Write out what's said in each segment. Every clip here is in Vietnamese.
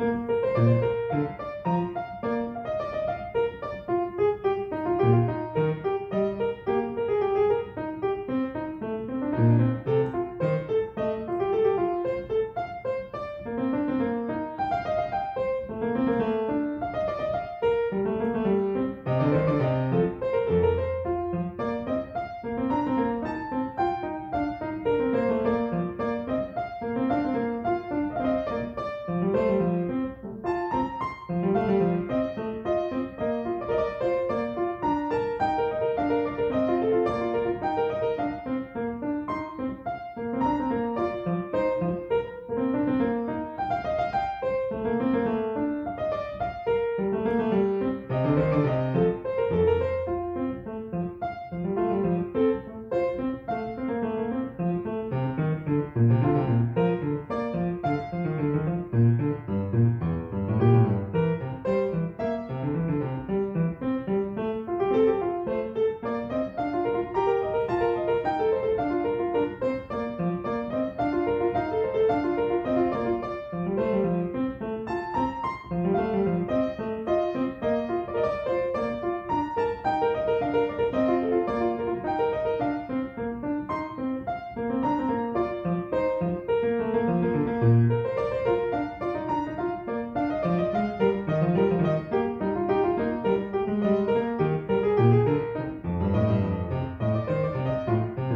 thank you.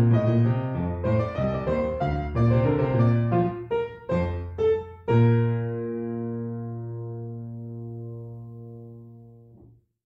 Música